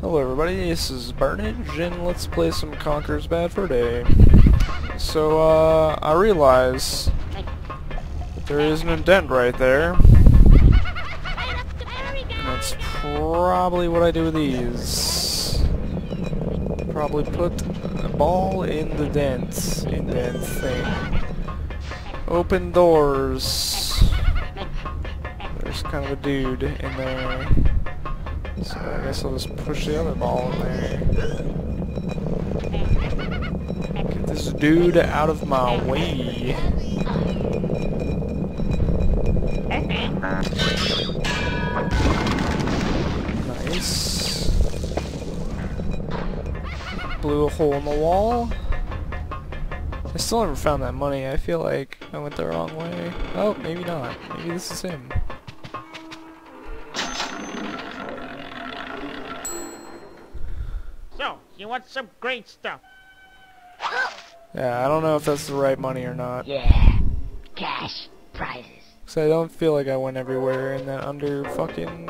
Hello everybody, this is Byrnage, and let's play some Conker's Bad Fur Day. So, uh, I realize that there is an indent right there. And that's probably what I do with these. Probably put a ball in the dent, indent thing. Open doors. There's kind of a dude in there. So I guess I'll just push the other ball in there. Get this dude out of my way. Nice. Blew a hole in the wall. I still never found that money. I feel like I went the wrong way. Oh, maybe not. Maybe this is him. You want some great stuff? Yeah, I don't know if that's the right money or not. Yeah, cash prizes. So I don't feel like I went everywhere in that under fucking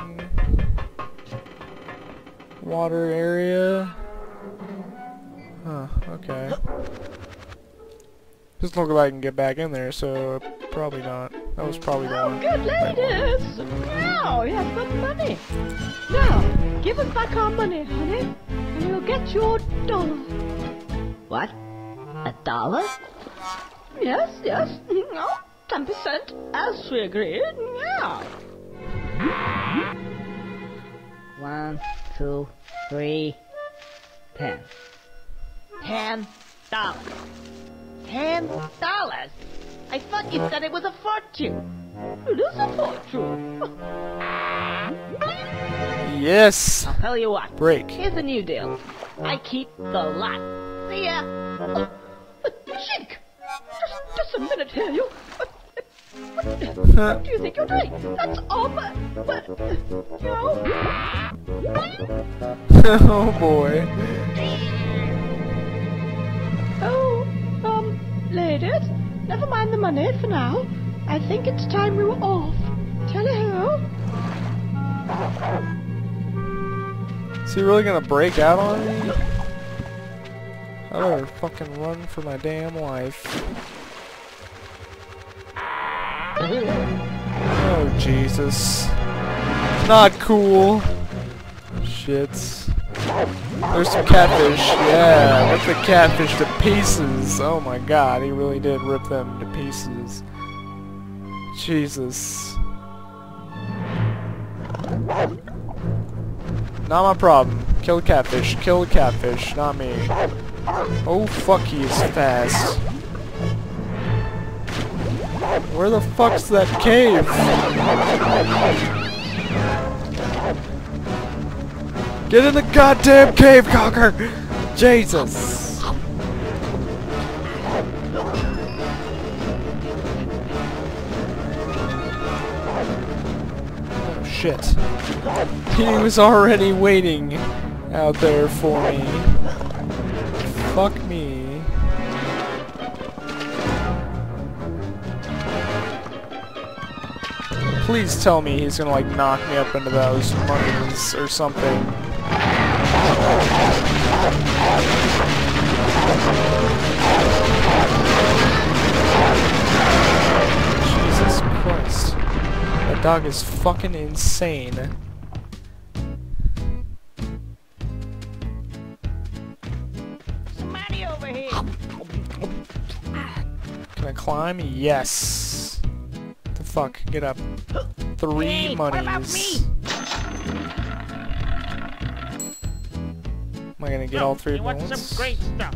water area. Huh, okay. Just look if I can get back in there, so probably not. That was probably the Oh, one. good ladies! Now, you have got money. Now, give us back our money, honey, we'll get your dollar. What? A dollar? Yes, yes. No, ten percent, as we agreed. Yeah. One, two, three, ten. Ten dollars. Ten dollars? I thought you said it was a fortune. It is a fortune. Yes! I'll tell you what. Break. Here's a new deal. I keep the lot. See ya. Jink! Just, just a minute here, you. What, do you think you're doing? That's all but, but, you know. oh boy. Oh, um, ladies, never mind the money for now. I think it's time we were off. Tally-ho. Is he really gonna break out on me? I better fucking run for my damn life. Oh, Jesus. Not cool. Shit. There's some catfish. Yeah, rip the catfish to pieces. Oh my god, he really did rip them to pieces. Jesus. Not my problem. Kill the catfish. Kill the catfish, not me. Oh fuck, he is fast. Where the fuck's that cave? Get in the goddamn cave, Conker! Jesus! Shit. He was already waiting out there for me. Fuck me. Please tell me he's gonna like knock me up into those monies or something. That dog is fucking insane. Somebody over here! Can I climb? Yes. The fuck? Get up. Three Hey, what monies. about me? Am I gonna get So, all three you at want once? some great stuff?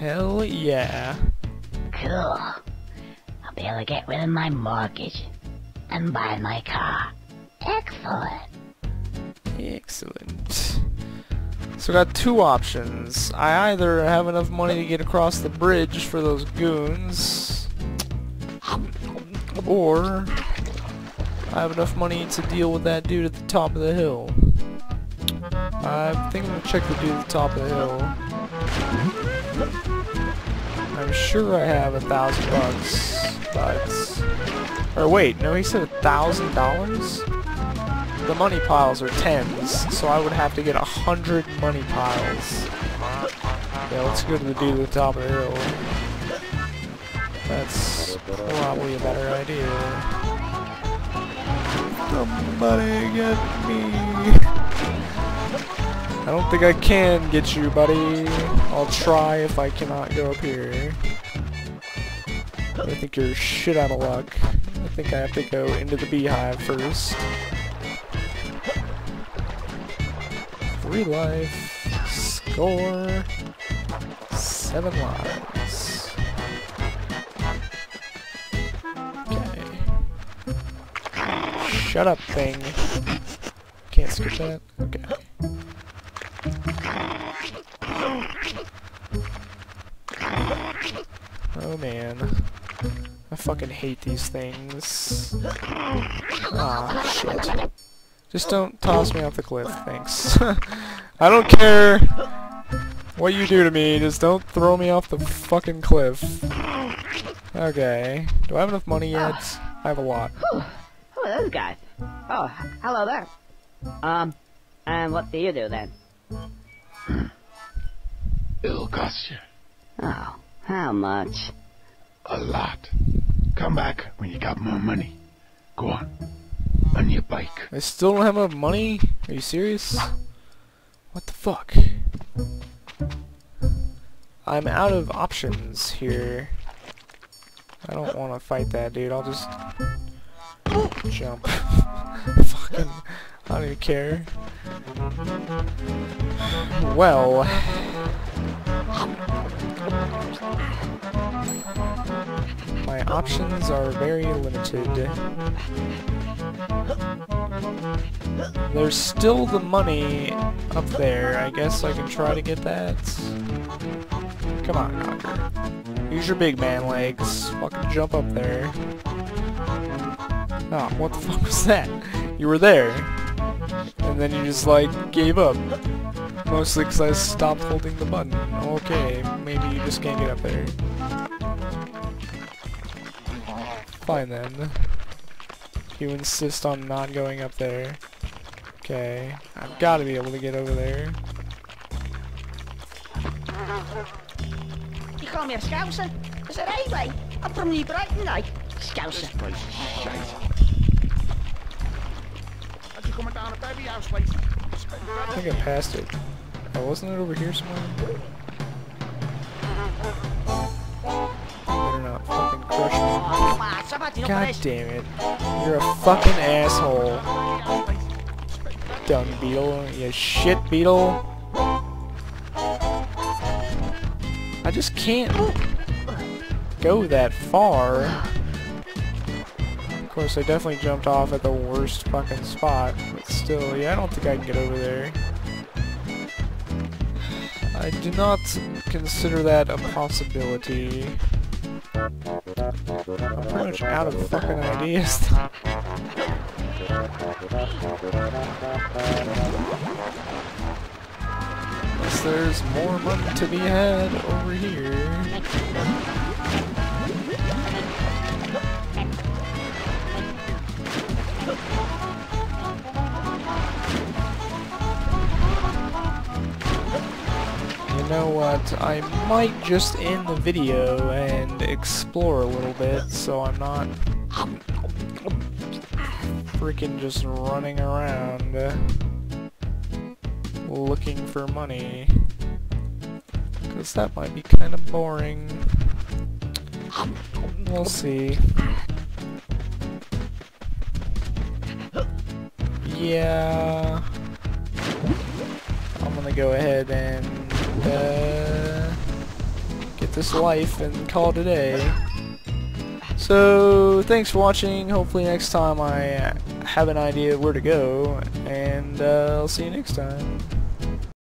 Hell yeah. Cool. I'll be able to get rid of my mortgage and buy my car. Excellent. Excellent. So I got two options. I either have enough money to get across the bridge for those goons, or I have enough money to deal with that dude at the top of the hill. I think I'm gonna check the dude at the top of the hill. I'm sure I have a thousand bucks, but... Or wait, no, he said a thousand dollars? the money piles are tens, so I would have to get a hundred money piles. Yeah, let's go to the dude at the top of the hill. That's probably a better idea. Somebody get me. I don't think I can get you, buddy. I'll try if I cannot go up here. I think you're shit out of luck. I think I have to go into the beehive first. Three life. Score. Seven lives. Okay. Shut up, thing. Can't skip that? Okay. Oh man. I fucking hate these things. Ah, shit. Just don't toss me off the cliff, thanks. I don't care what you do to me, just don't throw me off the fucking cliff. Okay. Do I have enough money yet? I have a lot. Who are those guys? Oh, hello there. Um, and what do you do then? It'll cost you Oh, how much? a lot. Come back when you got more money. Go on. On your bike. I still don't have enough money? Are you serious? What the fuck? I'm out of options here. I don't want to fight that dude. I'll just jump. Fucking, I don't even care. Well, my options are very limited. There's still the money up there. I guess I can try to get that. Come on, Conker. Use your big man legs. Fucking jump up there. Oh, what the fuck was that? You were there. And then you just, like, gave up. Mostly because I stopped holding the button. Okay, maybe you just can't get up there. Fine then. You insist on not going up there. Okay, I've got to be able to get over there. You call me a scouser? I said, hey, mate, I'm from New Brighton, like. Scouser. Place is shite. How'd you coming down a baby house, mate? I think I passed it. Oh, wasn't it over here somewhere? God damn it. You're a fucking asshole. Dung beetle. You shit beetle. I just can't go that far. Of course, I definitely jumped off at the worst fucking spot. But still, yeah, I don't think I can get over there. I do not consider that a possibility. I'm pretty much out of fucking ideas. Unless there's more money to be had over here. I might just end the video and explore a little bit so I'm not freaking just running around looking for money. Because that might be kind of boring. We'll see. Yeah. I'm gonna go ahead and uh, get this life and call it a day. So, thanks for watching. Hopefully next time I have an idea where to go, and uh, I'll see you next time.